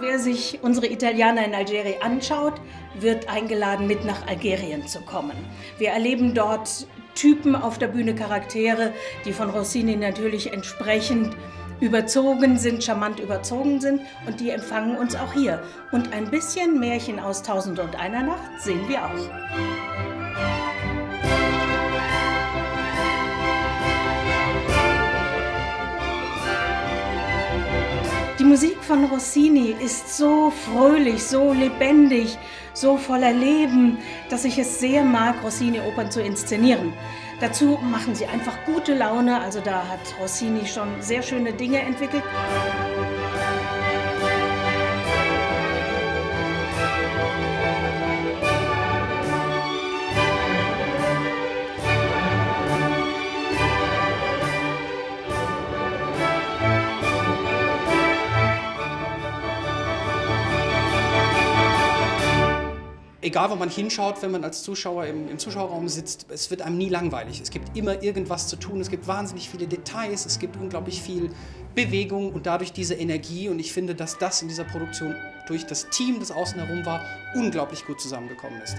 Wer sich unsere Italiener in Algerien anschaut, wird eingeladen, mit nach Algerien zu kommen. Wir erleben dort Typen auf der Bühne, Charaktere, die von Rossini natürlich entsprechend überzogen sind, charmant überzogen sind und die empfangen uns auch hier. Und ein bisschen Märchen aus Tausend und einer Nacht sehen wir auch. Die Musik von Rossini ist so fröhlich, so lebendig, so voller Leben, dass ich es sehr mag, Rossini-Opern zu inszenieren. Dazu machen sie einfach gute Laune, also da hat Rossini schon sehr schöne Dinge entwickelt. Egal wo man hinschaut, wenn man als Zuschauer im, im, Zuschauerraum sitzt, es wird einem nie langweilig. Es gibt immer irgendwas zu tun, es gibt wahnsinnig viele Details, es gibt unglaublich viel Bewegung und dadurch diese Energie. Und ich finde, dass das in dieser Produktion durch das Team, das außen herum war, unglaublich gut zusammengekommen ist.